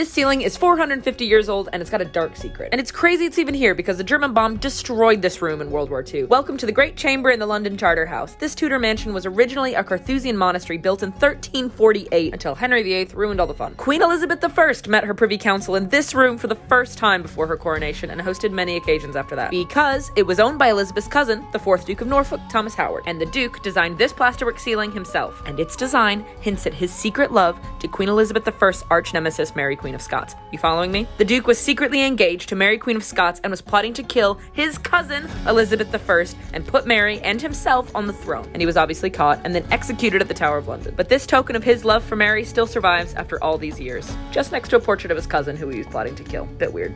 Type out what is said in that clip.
This ceiling is 450 years old and it's got a dark secret. And it's crazy it's even here because the German bomb destroyed this room in World War II. Welcome to the Great Chamber in the London Charterhouse. This Tudor mansion was originally a Carthusian monastery built in 1348 until Henry VIII ruined all the fun. Queen Elizabeth I met her Privy Council in this room for the first time before her coronation and hosted many occasions after that because it was owned by Elizabeth's cousin, the 4th Duke of Norfolk, Thomas Howard. And the Duke designed this plasterwork ceiling himself, and its design hints at his secret love to Queen Elizabeth I's arch nemesis, Mary Queen of Scots. You following me? The Duke was secretly engaged to Mary Queen of Scots and was plotting to kill his cousin, Elizabeth I, and put Mary and himself on the throne. And he was obviously caught and then executed at the Tower of London. But this token of his love for Mary still survives after all these years, just next to a portrait of his cousin who he was plotting to kill. Bit weird.